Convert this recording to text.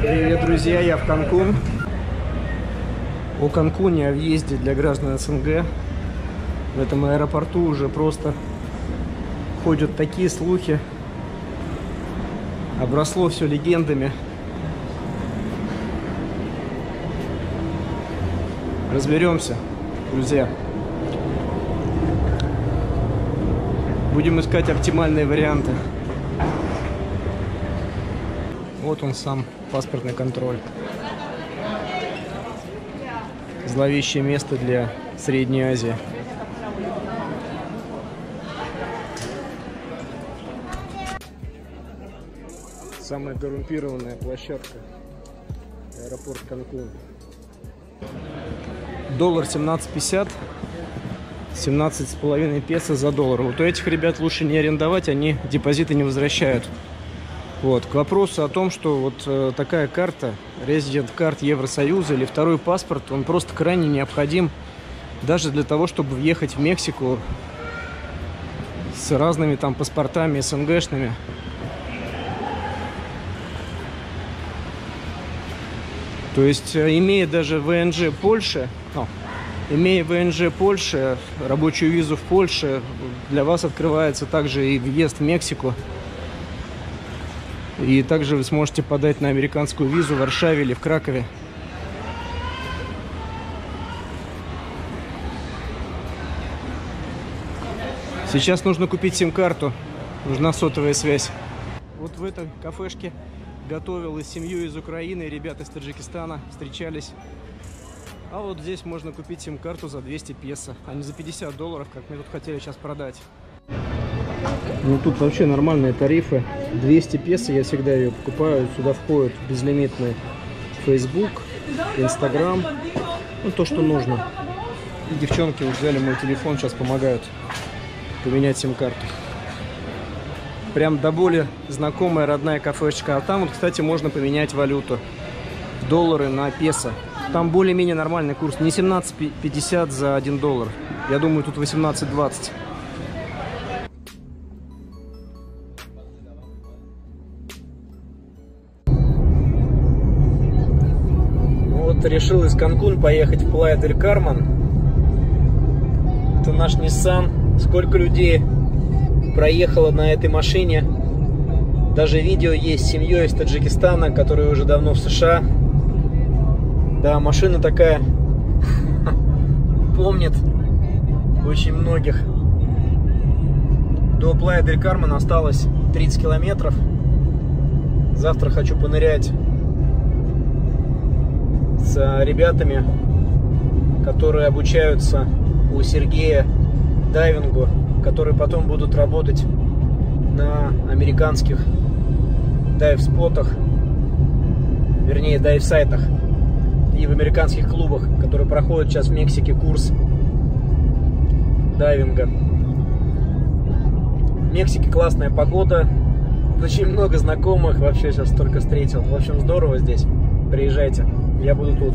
Привет, друзья, я в Канкун. О Канкуне, о въезде для граждан СНГ. В этом аэропорту уже просто ходят такие слухи. Обросло все легендами. Разберемся, друзья. Будем искать оптимальные варианты. Вот он сам, паспортный контроль. Зловещее место для Средней Азии. Самая коррумпированная площадка. Аэропорт Канкун. Доллар 17.50. 17 с половиной песо за доллар. Вот у этих ребят лучше не арендовать, они депозиты не возвращают. Вот, к вопросу о том, что вот э, такая карта, резидент карт Евросоюза или второй паспорт, он просто крайне необходим даже для того, чтобы въехать в Мексику с разными там паспортами СНГшными. То есть, э, имея даже ВНЖ Польши, ну, имея ВНЖ Польши, рабочую визу в Польше, для вас открывается также и въезд в Мексику. И также вы сможете подать на американскую визу в Варшаве или в Кракове. Сейчас нужно купить сим-карту. Нужна сотовая связь. Вот в этой кафешке готовил и семью из Украины, ребята из Таджикистана встречались. А вот здесь можно купить сим-карту за 200 песо, а не за 50 долларов, как мы тут хотели сейчас продать. Ну тут вообще нормальные тарифы. 200 песо я всегда ее покупаю. Сюда входит безлимитный Facebook, Instagram. Ну то, что нужно. И девчонки вот взяли мой телефон, сейчас помогают поменять сим-карту. Прям до боли знакомая родная кафешечка. А там вот, кстати, можно поменять валюту. Доллары на песо. Там более-менее нормальный курс. Не 17,50 за 1 доллар. Я думаю, тут 18,20. Вот решил из Канкун поехать в Плая дель Карман. Это наш Nissan. Сколько людей проехало на этой машине. Даже видео есть с семьей из Таджикистана, которые уже давно в США. Да, машина такая помнит очень многих. До Плая Дель Кармен осталось 30 километров. Завтра хочу понырять с ребятами, которые обучаются у Сергея дайвингу, которые потом будут работать на американских дайв-спотах, вернее дайв-сайтах и в американских клубах, которые проходят сейчас в Мексике курс дайвинга. В Мексике классная погода, очень много знакомых, вообще сейчас только встретил. В общем, здорово здесь. Приезжайте, я буду тут.